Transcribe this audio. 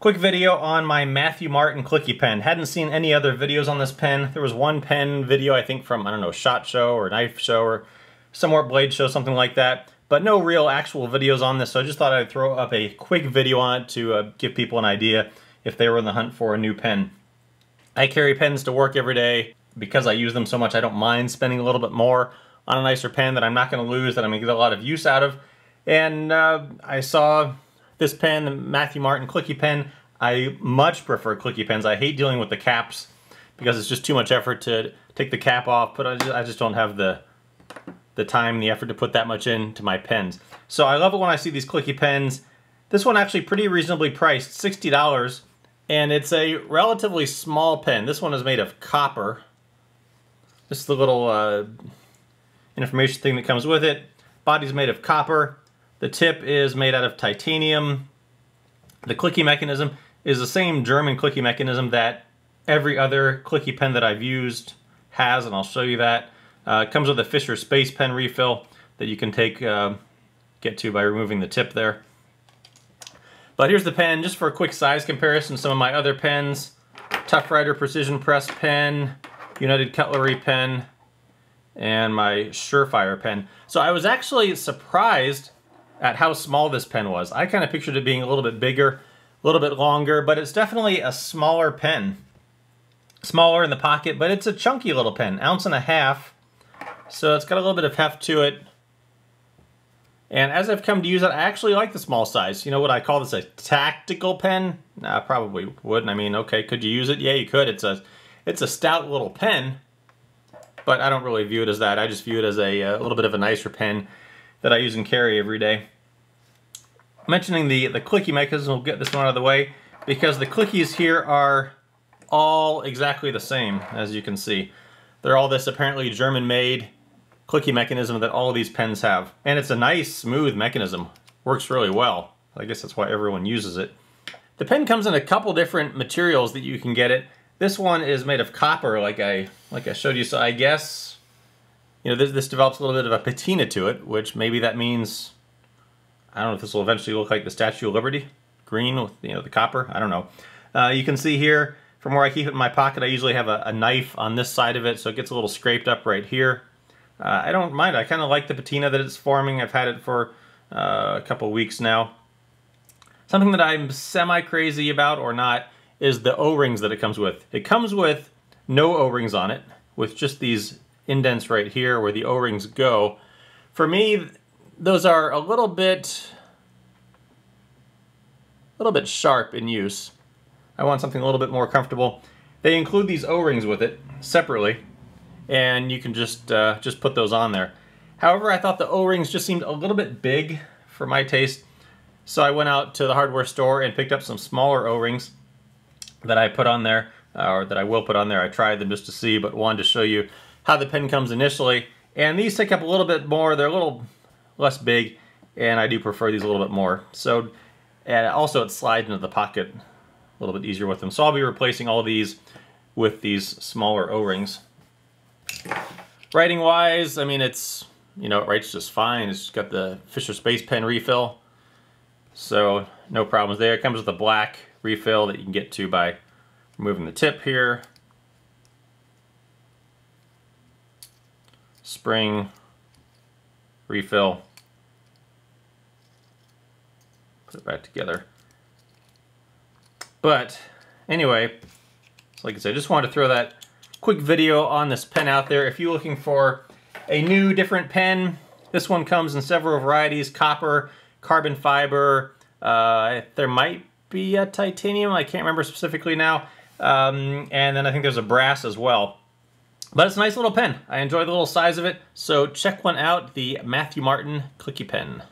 Quick video on my Matthew Martin clicky pen. Hadn't seen any other videos on this pen. There was one pen video, I think from, I don't know, SHOT Show or Knife Show or somewhere Blade Show, something like that. But no real actual videos on this, so I just thought I'd throw up a quick video on it to uh, give people an idea if they were in the hunt for a new pen. I carry pens to work every day. Because I use them so much, I don't mind spending a little bit more on a nicer pen that I'm not going to lose, that I'm going to get a lot of use out of. And uh, I saw this pen, the Matthew Martin Clicky pen, I much prefer Clicky pens. I hate dealing with the caps because it's just too much effort to take the cap off, but I just, I just don't have the the time, the effort to put that much into my pens. So I love it when I see these Clicky pens. This one actually pretty reasonably priced, $60, and it's a relatively small pen. This one is made of copper. This is the little uh, information thing that comes with it. Body's made of copper. The tip is made out of titanium. The clicky mechanism is the same German clicky mechanism that every other clicky pen that I've used has, and I'll show you that. Uh, it comes with a Fisher Space Pen refill that you can take, uh, get to by removing the tip there. But here's the pen, just for a quick size comparison, some of my other pens. Tuff-Writer Precision Press pen, United Cutlery pen, and my Surefire pen. So I was actually surprised at how small this pen was. I kind of pictured it being a little bit bigger, a little bit longer, but it's definitely a smaller pen. Smaller in the pocket, but it's a chunky little pen, ounce and a half. So it's got a little bit of heft to it. And as I've come to use it, I actually like the small size. You know what I call this a tactical pen? Nah, probably wouldn't. I mean, okay, could you use it? Yeah, you could. It's a, it's a stout little pen, but I don't really view it as that. I just view it as a, a little bit of a nicer pen that I use and carry every day. Mentioning the, the clicky mechanism, we'll get this one out of the way, because the clickies here are all exactly the same, as you can see. They're all this apparently German-made clicky mechanism that all these pens have. And it's a nice, smooth mechanism. Works really well. I guess that's why everyone uses it. The pen comes in a couple different materials that you can get it. This one is made of copper, like I like I showed you, so I guess you know, this, this develops a little bit of a patina to it, which maybe that means, I don't know if this will eventually look like the Statue of Liberty, green with, you know, the copper, I don't know. Uh, you can see here, from where I keep it in my pocket, I usually have a, a, knife on this side of it, so it gets a little scraped up right here. Uh, I don't mind, I kind of like the patina that it's forming. I've had it for uh, a couple weeks now. Something that I'm semi-crazy about or not is the O-rings that it comes with. It comes with no O-rings on it, with just these indents right here where the O-rings go. For me, those are a little bit, a little bit sharp in use. I want something a little bit more comfortable. They include these O-rings with it separately, and you can just uh, just put those on there. However, I thought the O-rings just seemed a little bit big for my taste, so I went out to the hardware store and picked up some smaller O-rings that I put on there, uh, or that I will put on there. I tried them just to see, but wanted to show you how the pen comes initially. And these take up a little bit more. They're a little less big, and I do prefer these a little bit more. So, and also it slides into the pocket a little bit easier with them. So I'll be replacing all these with these smaller O-rings. Writing wise, I mean, it's, you know, it writes just fine. It's got the Fisher Space Pen refill. So no problems there. It comes with a black refill that you can get to by removing the tip here. Spring, refill, put it back together. But anyway, like I said, I just wanted to throw that quick video on this pen out there. If you're looking for a new, different pen, this one comes in several varieties, copper, carbon fiber, uh, there might be a titanium, I can't remember specifically now, um, and then I think there's a brass as well. But it's a nice little pen. I enjoy the little size of it, so check one out, the Matthew Martin Clicky Pen.